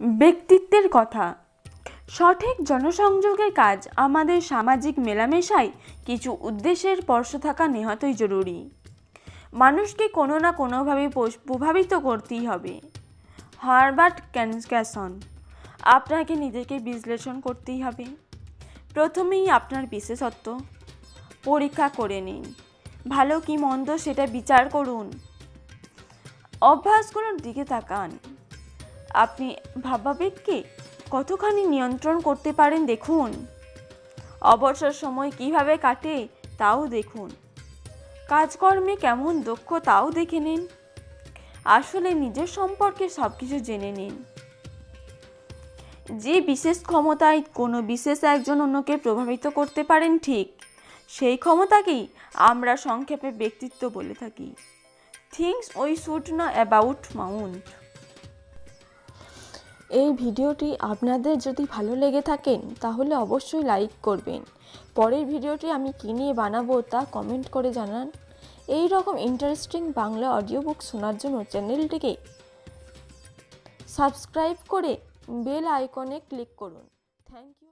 ব্যক্তিত্বের কথা। সঠিক জনসংযোগের কাজ আমাদের সামাজিক মেলামেশায় কিছু উদ্দেশ্যের স্পর্শ থাকা নেহাতই জরুরি। মানুষকে কোনো না কোনোভাবে প্রভাবিত করতেই হবে। হারবার্ট ক্যানস্ক্যাসন আপনাকে নিজেকে বিশ্লেষণ করতেই হবে। প্রথমেই আপনার বিশেষত্ব পরীক্ষা করে নিন। ভালো কি মন্দ সেটা বিচার করুন। অভ্যাসগুলোর দিকে তাকান। আপনি ভাবাবেগকে কতখানি নিয়ন্ত্রণ করতে পারেন দেখুন। অবসর সময় কীভাবে কাটে তাও দেখুন। কাজকর্মে কেমন দক্ষ তাও দেখে নিন। আসলে নিজের সম্পর্কে সব কিছু জেনে নিন। যে বিশেষ ক্ষমতায় কোনো বিশেষ একজন অন্যকে প্রভাবিত করতে পারেন ঠিক, সেই ক্ষমতাকেই আমরা সংক্ষেপে ব্যক্তিত্ব বলে থাকি। Things we should know about mount. এই ভিডিওটি আপনাদের যদি ভালো লেগে থাকেন তাহলে অবশ্যই লাইক করবেন। পরের ভিডিওটি আমি কী নিয়ে বানাবো তা কমেন্ট করে জানান। এই রকম ইন্টারেস্টিং বাংলা অডিও বুক শোনার জন্য চ্যানেলটিকে সাবস্ক্রাইব করে বেল আইকনে ক্লিক করুন। Thank you.